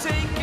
take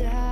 never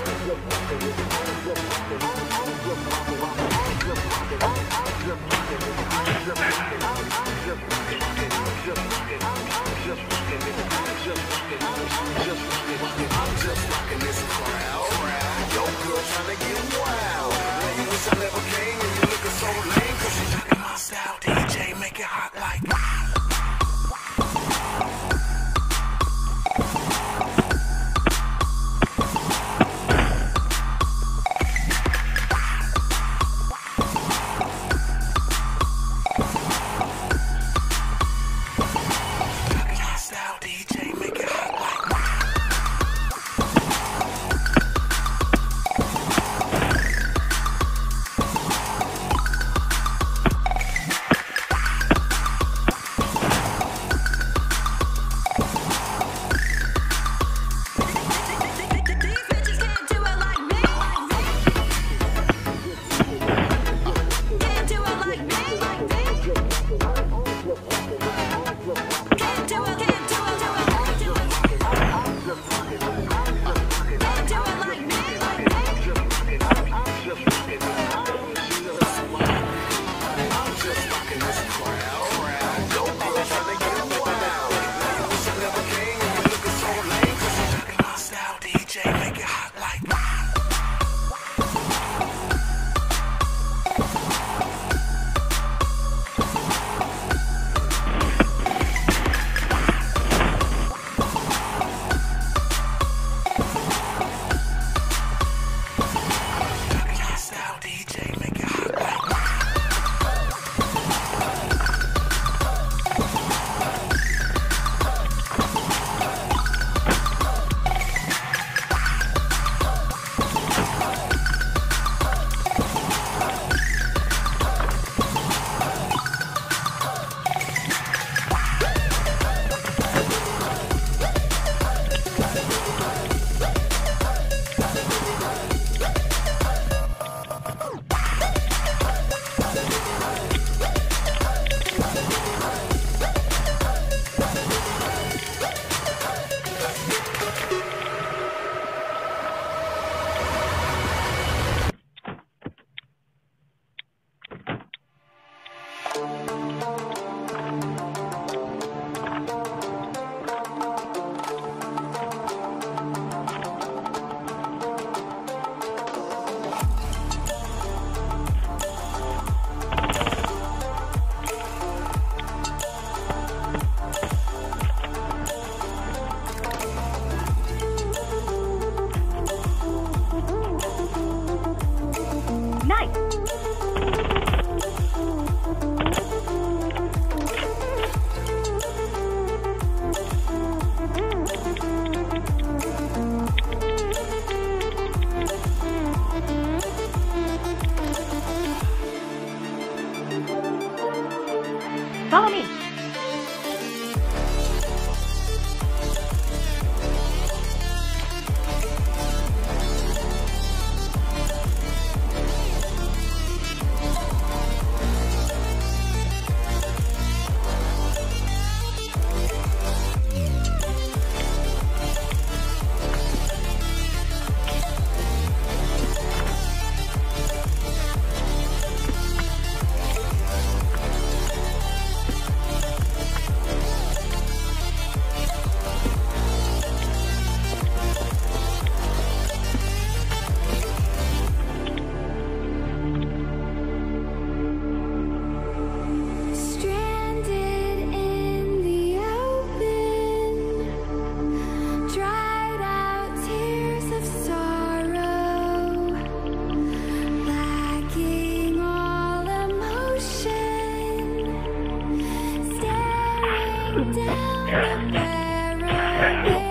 Yo, yo. Down the barrel,